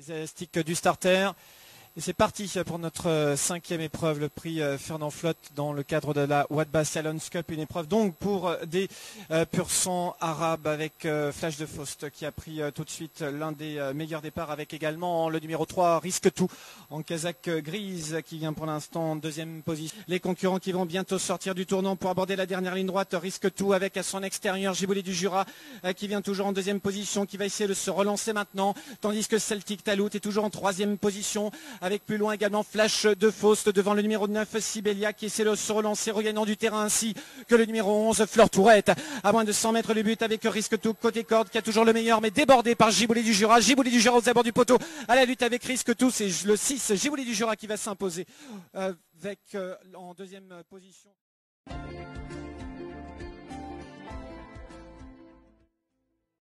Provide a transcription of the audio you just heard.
Les élastiques du starter. Et c'est parti pour notre cinquième épreuve, le prix Fernand Flotte dans le cadre de la Wadba Salons Cup, une épreuve donc pour des pur sang arabes avec Flash de Faust qui a pris tout de suite l'un des meilleurs départs avec également le numéro 3 Risque Tout en casaque grise qui vient pour l'instant en deuxième position. Les concurrents qui vont bientôt sortir du tournant pour aborder la dernière ligne droite Risque Tout avec à son extérieur Gibouli du Jura qui vient toujours en deuxième position qui va essayer de se relancer maintenant tandis que Celtic Talout est toujours en troisième position avec plus loin également Flash de Faust devant le numéro 9 Sibelia qui essaie de se relancer regagnant du terrain ainsi que le numéro 11 Fleur Tourette. À moins de 100 mètres du but avec Risque Tout côté corde qui a toujours le meilleur mais débordé par Gibouli du Jura. Gibouli du Jura aux abords du poteau à la lutte avec Risque Tout c'est le 6 Gibouli du Jura qui va s'imposer avec en deuxième position